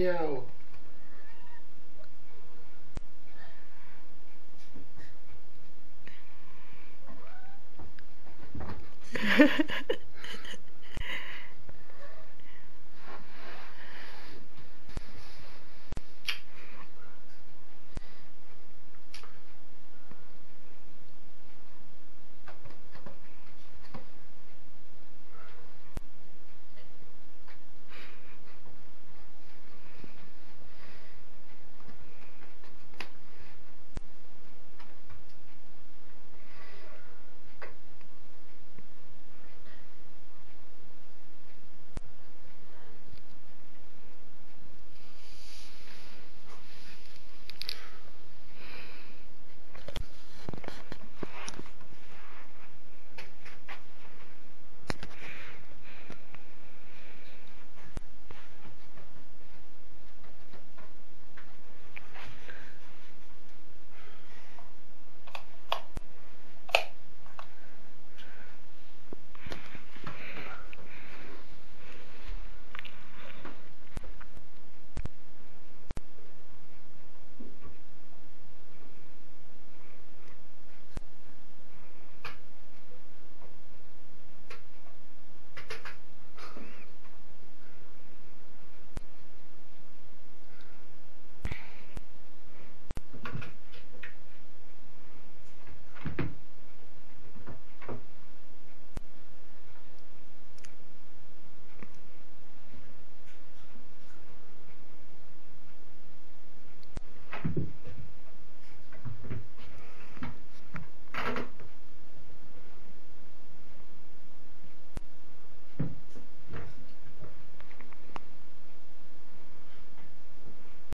reunião.